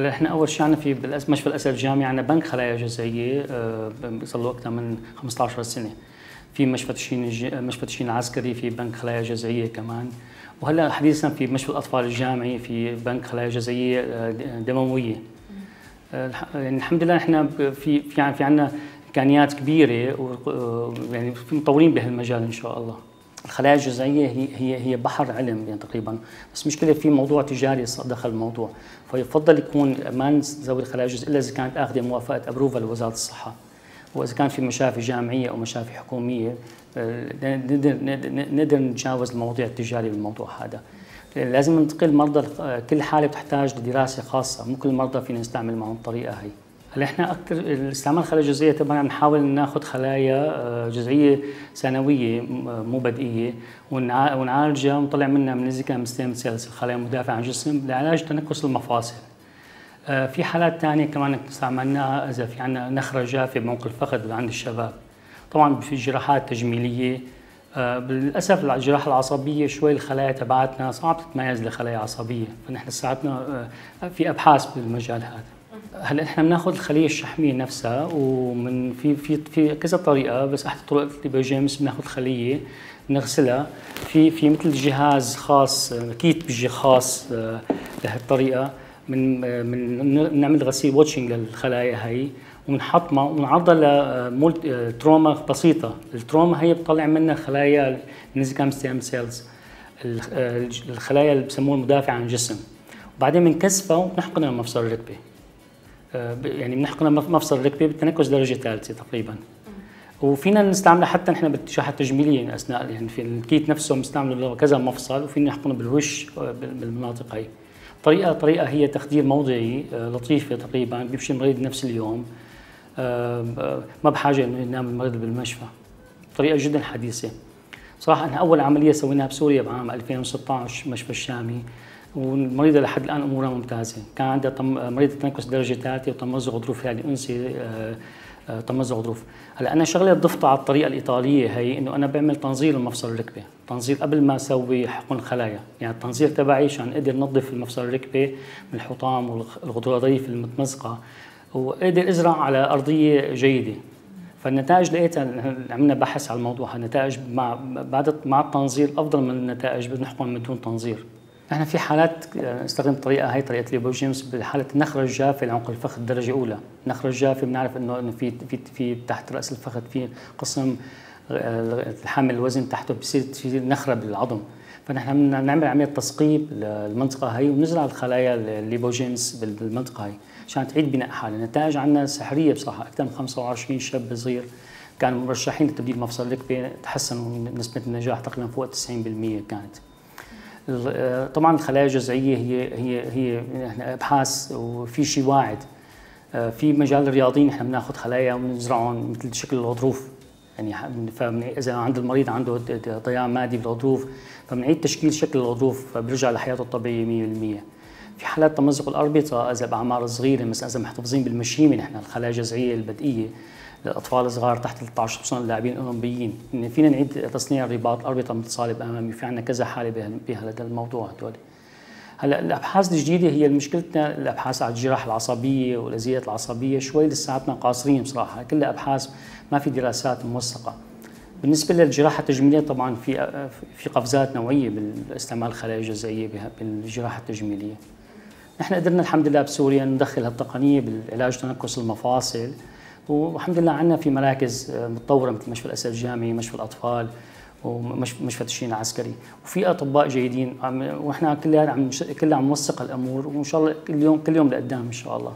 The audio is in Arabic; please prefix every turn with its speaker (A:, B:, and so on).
A: هلا إحنا أول شيء عندنا في مشفى الاسد الجامعي عندنا بنك خلايا جزيئيه صار له أكثر من 15 سنة. في مشفى تشين مشفى تشين العسكري في بنك خلايا جزيئيه كمان. وهلا حديثا في مشفى الاطفال الجامعي في بنك خلايا جزيئيه آه، دموية. يعني الحمد لله إحنا في في عندنا إمكانيات كبيرة ويعني في مطورين بهالمجال إن شاء الله. الخلايا الجزيئيه هي هي هي بحر علم يعني تقريبا. بس مشكلة في موضوع تجاري دخل الموضوع. فيفضل يكون ما نزود الخلايا الجزيئيه إلا إذا كانت آخذة موافقة ابروفا لوزاره الصحة. وإذا كان في مشافي جامعية أو مشافي حكومية آه، نقدر نقدر نتجاوز المواضيع التجاري بالموضوع هذا. لازم ننتقل المرضى كل حالة بتحتاج لدراسة خاصة. مو كل المرضى فينا نستعمل معهم الطريقة هي. هلا إحنا أكثر الاستعمال الخلايا الجزئية طبعا نحاول ناخذ خلايا آه، جزئية ثانوية مو بدئية ونعالجها ونطلع منها mesenchymal stem cells الخلايا المدافعة عن الجسم لعلاج تنكس المفاصل. آه، في حالات ثانية كمان استعملناها إذا في عندنا نخره جافه بعنق الفخذ عند الشباب. طبعا في جراحات تجميلية آه، للأسف الجراحة العصبية شوي الخلايا تبعتنا صعب تتميز لخلايا عصبية. فنحن ساعتنا في أبحاث بالمجال هذا. هلا إحنا بناخذ الخلية الشحمية نفسها؟ ومن في في في كذا طريقة بس أحد الطرق اللي جيمس بناخذ خلية نغسلها. في في مثل جهاز خاص kit بيجي خاص آه، لهالطريقه من آه، من نعمل غسيل و washing للخلايا هي وبنحطمها ونعرضها ل mild trauma بسيطة. ال trauma هي بتطلع منها خلايا mesenchymal stem cells. الخلايا اللي بسموها المدافعة عن الجسم وبعدين بنكثفها وبنحقنها بمفصل الركبة. آه، يعني بنحقنها مفصل الركبه بالتنكس درجة ثالثة تقريبا. وفينا نستعملها حتى نحن بالتشاحه التجميلية أثناء يعني في الكيت نفسه بنستعمله كذا مفصل وفينا نحقنه بالوش آه، بالمناطق هي طريقه طريقة هي تخدير موضعي آه، لطيفة تقريبا بيمشي المريض نفس اليوم ما بحاجة إنه ينام المريض بالمشفى. طريقة جدا حديثة. صراحة إحنا أول عملية سويناها بسوريا بعام 2016 مشفى الشامي. والمريضة لحد الآن أمورها ممتازة. كان عندها طم... مريضة تنكس درجة ثالثة وتمزق غضروف يعني أنسي آه، آه، تمزق غضروف. هلأ أنا شغلة ضفتها على الطريقة الإيطالية هي إنه أنا بعمل تنظير لمفصل الركبة. تنظير قبل ما أسوي حقن خلايا. يعني التنظير تبعي عشان أقدر نظف المفصل الركبة من الحطام والغضروف المتمزقة. وقدر أزرع على أرضية جيدة. فالنتائج لقيتها عملنا بحث على الموضوع. النتائج مع بعد مع التنظير أفضل من النتائج بنحقن دون تنظير. إحنا في حالات نستخدم الطريقة هي طريقة ليبو جيمس بحالة النخره الجافه لعنق الفخذ درجه اولى، النخره الجافه بنعرف إنه إنه في في في تحت رأس الفخذ في قسم الحامل الوزن تحته بصير في نخرة بالعظم. فنحن بنعمل عملية تثقيب للمنطقة هي ونزرع الخلايا الليبوجينز بالمنطقة هي عشان تعيد بناء حالها، النتائج عندنا سحرية بصراحة أكثر من 25 شاب صغير كانوا مرشحين لتبديل مفصل الركبة تحسنوا نسبة النجاح تقريبا فوق 90% كانت. طبعا الخلايا الجذعيه هي هي هي أبحاث وفي شيء واعد. في مجال الرياضيين إحنا بناخذ خلايا ونزرعهم مثل شكل الغضروف. يعني إذا عند المريض عنده ضياع مادي بالغضروف فبنعيد تشكيل شكل الغضروف فبيرجع لحياته الطبيعية 100% في حالات تمزق الأربطة إذا بأعمار صغيرة مثلا إذا محتفظين بالمشيمة نحن الخلايا الجذعية البدئية للأطفال الصغار تحت 13 خصوصا اللاعبين الأولمبيين. إن فينا نعيد تصنيع الرباط الأربطة المتصالب امامي في عندنا كذا حالة بهذا الموضوع هدول. هلأ الأبحاث الجديدة هي مشكلتنا الأبحاث على الجراحه العصبية والازيات العصبية شوي لساتنا قاصرين بصراحة. كلها أبحاث ما في دراسات موثقة. بالنسبة للجراحة التجميلية طبعا في في قفزات نوعية باستعمال الخلايا الجزيئيه بالجراحة التجميلية. نحن قدرنا الحمد لله بسوريا ندخل هالتقنية بالعلاج تنكس المفاصل. والحمد لله عندنا في مراكز متطورة مثل مشفى الأسد الجامعي مشفى الأطفال ومشفى التشرين العسكري وفي أطباء جيدين. وإحنا كلنا عم كلنا عم نوثق الأمور وإن شاء الله كل يوم كل يوم لقدام إن شاء الله.